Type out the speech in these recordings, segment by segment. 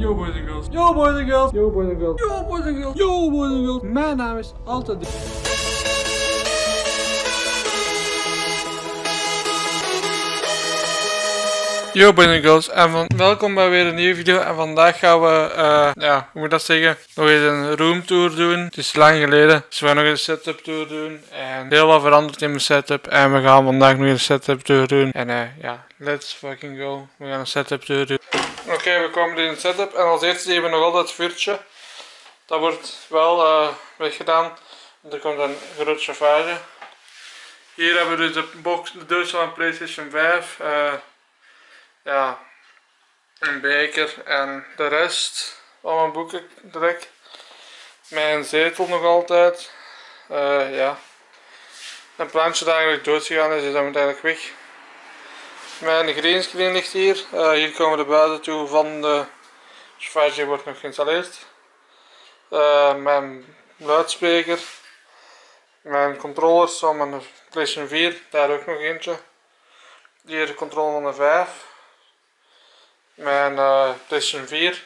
Yo boys and girls. Yo boys and girls. Yo boys and girls. Yo boys and girls. Yo boys and girls. Mijn naam is altijd. Yo boys and girls en van, welkom bij weer een nieuwe video en vandaag gaan we, uh, ja, hoe moet ik dat zeggen, nog eens een roomtour doen. Het is lang geleden, dus we gaan nog eens een setup tour doen en heel wat veranderd in mijn setup en we gaan vandaag nog eens een setup tour doen. En uh, ja, let's fucking go, we gaan een setup tour doen. Oké, we komen in het setup en als eerste hebben we nog altijd het vuurtje. Dat wordt wel uh, weggedaan, er komt een groot chauffage. Hier hebben we dus de box, de doos van Playstation 5 ja, een beker en de rest van mijn boeken direct. Mijn zetel nog altijd. Uh, ja. Een plantje dat eigenlijk doodgegaan is, dus dat moet eigenlijk weg. Mijn greenscreen ligt hier. Uh, hier komen de buiten toe van de chauffage wordt nog geïnstalleerd. Uh, mijn luidspreker. Mijn controllers van mijn PlayStation 4, daar ook nog eentje. Hier de controle van de 5 mijn uh, PlayStation 4,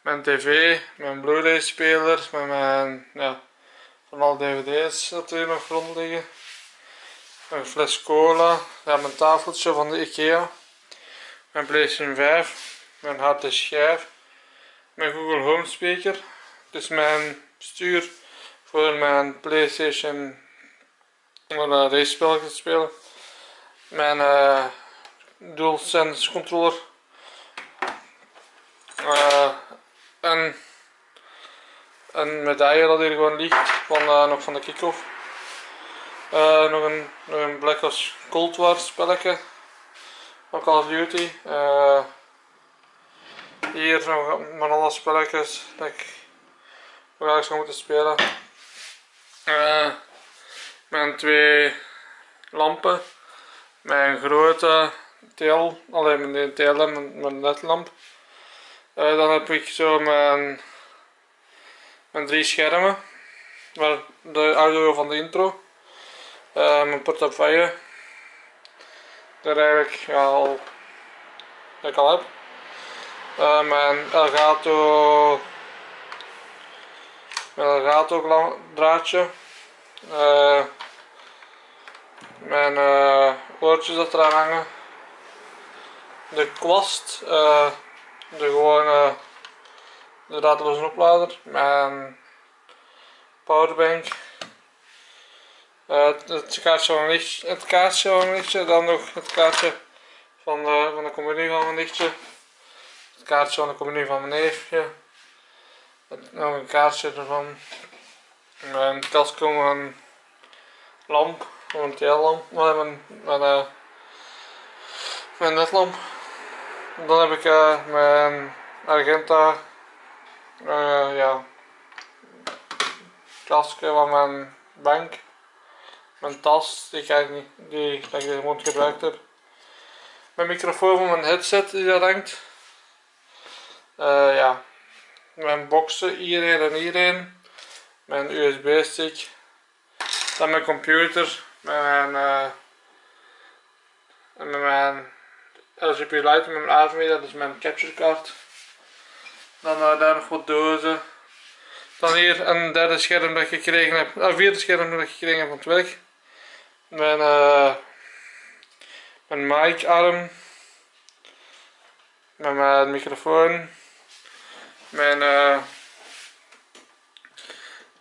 mijn tv, mijn Blu-ray speler, met mijn, ja, van alle dvd's dat hier nog rond liggen. Een fles cola, ja, mijn tafeltje van de Ikea, mijn PlayStation 5, mijn harde schijf, mijn Google Home speaker, dus mijn stuur voor mijn PlayStation. Om een race te spelen, mijn uh, DualSense controller. Uh, een, een medaille dat hier gewoon ligt van, uh, nog van de kick-off. Uh, nog, een, nog een Black Ops Cold War spelletje van Call of Duty. hier nog van alle spelletjes dat ik ergens zou moeten spelen. mijn twee lampen. Mijn grote TL, alleen mijn TL en mijn ledlamp. Uh, dan heb ik zo mijn, mijn drie schermen. Waar de audio van de intro. Uh, mijn portefeuille. Daar eigenlijk ja, al, dat ik al heb. Uh, mijn Elgato mijn Elgato draadje. mijn oortjes dat eraan hangen. De kwast de gewone de draadloze oplader, mijn powerbank, uh, het kaartje van het kaartje van mijn lichtje, dan nog het kaartje van de, van de communie van mijn lichtje, het kaartje van de communie van mijn neefje, nog een kaartje ervan, mijn casco, mijn lamp, mijn TL-lamp, mijn, mijn, uh, mijn netlamp. Dan heb ik mijn Argenta ja, kastje van mijn bank. Mijn tas die ik, niet, die, dat ik gebruikt heb. Mijn microfoon van mijn headset die daar hangt. Uh, ja. Mijn boxen hierheen en hierheen. Mijn USB stick. Dan mijn computer. Met mijn, uh, en met mijn LGP Lite met mijn AVM, dat is mijn capture card. Dan uh, daar nog wat dozen. Dan hier een derde scherm dat ik gekregen heb, een vierde scherm dat ik gekregen heb van het werk. Mijn, uh, mijn mic arm. Met mijn microfoon. Mijn, uh,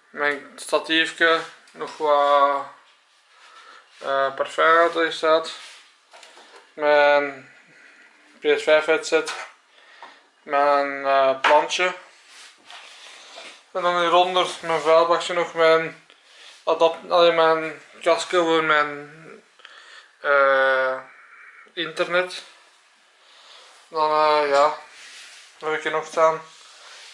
mijn statiefje. Nog wat uh, parfum dat er staat. Mijn PS5 headset. Mijn plantje. En dan hieronder mijn vuilbakje nog mijn adapt alleen mijn casco voor mijn uh, internet. Dan uh, ja, heb ik hier nog staan?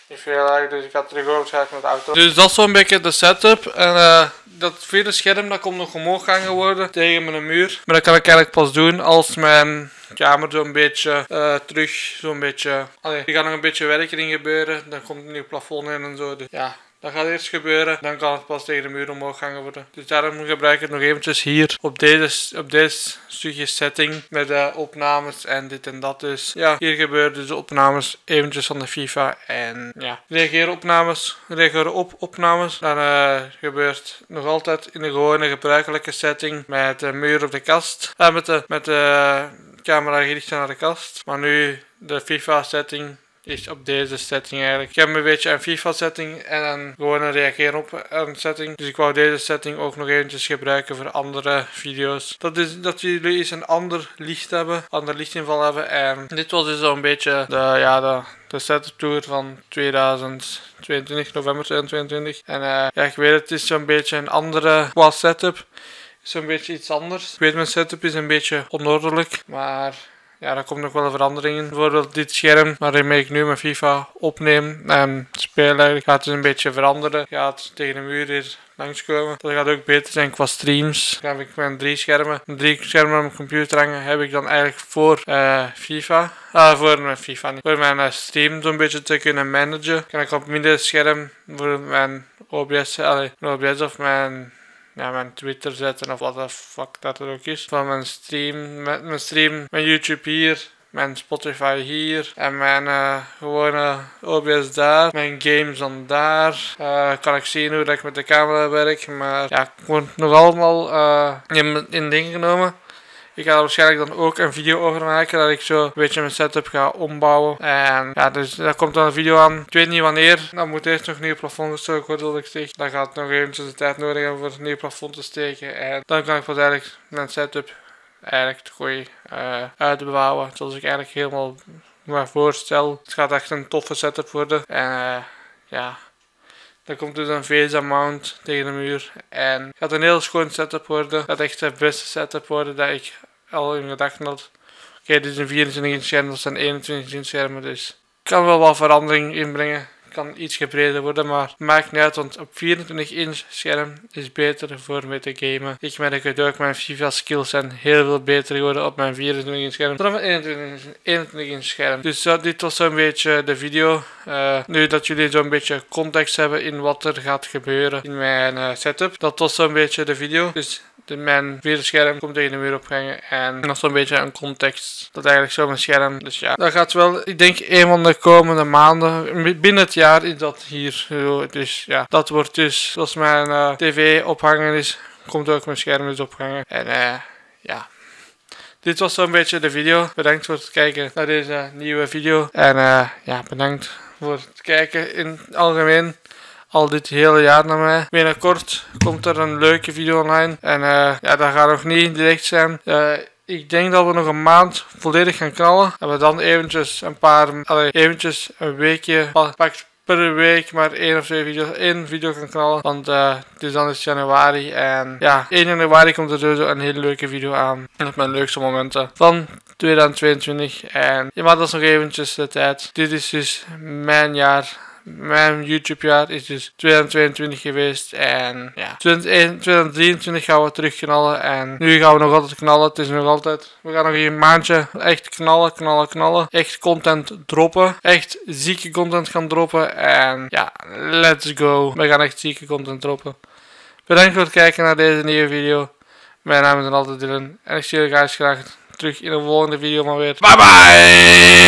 Niet veel eigenlijk, dus ik ga terug overschakelen met de auto. Dus dat is zo'n beetje de setup. En uh, dat vierde scherm dat komt nog omhoog gaan worden tegen mijn muur. Maar dat kan ik eigenlijk pas doen als mijn kamer zo'n beetje terug, zo'n beetje... Allee, er gaat nog een beetje werk in gebeuren. Dan komt een nieuw plafond in en zo. Dus ja, Dat gaat eerst gebeuren, dan kan het pas tegen de muur omhoog hangen worden. Dus daarom gebruik ik het nog eventjes hier op deze, op deze stukje setting met de opnames en dit en dat. Dus ja, hier gebeuren dus de opnames eventjes van de FIFA en ja, reageer opnames, reageren op opnames. Dan uh, gebeurt nog altijd in de gewone gebruikelijke setting met de muur op de kast. Uh, met de, met de camera gericht naar de kast. Maar nu de FIFA setting is op deze setting eigenlijk. Ik heb een beetje een FIFA setting en gewoon een reageren op een setting. Dus ik wou deze setting ook nog eventjes gebruiken voor andere video's. Dat is dat jullie eens een ander licht hebben, ander lichtinval hebben. En dit was dus zo'n beetje de, ja, de, setup tour van 2022, november 2022. En uh, ja, ik weet het is zo'n beetje een andere qua setup. Zo'n beetje iets anders. Ik weet mijn setup is een beetje onordelijk, maar ja, daar komt nog wel verandering in. Bijvoorbeeld dit scherm waarmee ik nu mijn FIFA opneem en eigenlijk gaat het een beetje veranderen. Gaat tegen de muur hier langskomen. Dat gaat ook beter zijn qua streams. Dan heb ik mijn drie schermen, drie schermen op mijn computer hangen, heb ik dan eigenlijk voor uh, FIFA. Ah, voor mijn FIFA niet. Voor mijn uh, stream zo'n beetje te kunnen managen. Kan ik op minder scherm voor mijn OBS, allee, OBS of mijn ja, mijn Twitter zetten of wat de fuck dat er ook is. Van mijn stream, met mijn stream, mijn YouTube hier, mijn Spotify hier en mijn uh, gewone OBS daar. Mijn games dan daar. Uh, kan ik zien hoe dat ik met de camera werk. Maar ja, ik word nog allemaal uh, in, in dingen genomen. Ik ga er waarschijnlijk dan ook een video over maken. Dat ik zo een beetje mijn setup ga ombouwen. En ja, dus daar komt dan een video aan. Ik weet niet wanneer. Dan moet eerst nog een nieuw plafond gestoken worden. Dat ik zeg. Dan gaat nog eventjes de tijd nodig hebben voor een nieuw plafond te steken. En dan kan ik pas eigenlijk mijn setup eigenlijk goed uh, uitbouwen. Zoals ik eigenlijk helemaal me voorstel. Het gaat echt een toffe setup worden. En uh, ja. Dan komt dus een VESA mount tegen de muur. En het gaat een heel schoon setup worden. Het gaat echt de beste setup worden dat ik al in gedachten had. Oké, dit is een 24 inch scherm, dat zijn 21 inch schermen. Dus ik kan wel wat verandering inbrengen kan iets breder worden, maar maakt niet uit, want op 24 inch scherm is beter voor mee te gamen. Ik merk het ook, mijn FIFA skills zijn heel veel beter geworden op mijn 24 inch scherm dan op mijn 21, 21 inch scherm. Dus uh, dit was zo'n beetje de video. Uh, nu dat jullie zo'n beetje context hebben in wat er gaat gebeuren in mijn uh, setup. Dat was zo'n beetje de video. Dus de, mijn vierde scherm komt tegen de muur ophangen. En nog zo'n beetje een context. Dat eigenlijk zo mijn scherm. Dus ja, dat gaat wel, ik denk een van de komende maanden. Binnen het jaar is dat hier. Dus ja, dat wordt dus, als mijn uh, tv ophangen is, komt ook mijn scherm dus ophangen. En uh, ja. Dit was zo'n beetje de video. Bedankt voor het kijken naar deze nieuwe video. En uh, ja, bedankt voor het kijken in het algemeen al dit hele jaar naar mij. Binnenkort komt er een leuke video online. En uh, ja, dat gaat nog niet direct zijn. Uh, ik denk dat we nog een maand volledig gaan knallen. En we dan eventjes een paar, allee, eventjes een weekje, pak per week maar één of twee video's, één video kan knallen. Want uh, dus dan is januari. En ja, 1 januari komt er dus een hele leuke video aan. Met mijn leukste momenten van 2022. En ja, maar dat is nog eventjes de tijd. Dit is dus mijn jaar mijn YouTube jaar is dus 2022 geweest. En ja, 2023 gaan we terug knallen. En nu gaan we nog altijd knallen. Het is nog altijd, we gaan nog een maandje echt knallen, knallen, knallen. Echt content droppen. Echt zieke content gaan droppen. En ja, let's go. We gaan echt zieke content droppen. Bedankt voor het kijken naar deze nieuwe video. Mijn naam is dan altijd Dylan. En ik zie jullie graag terug in de volgende video maar weer. Bye bye!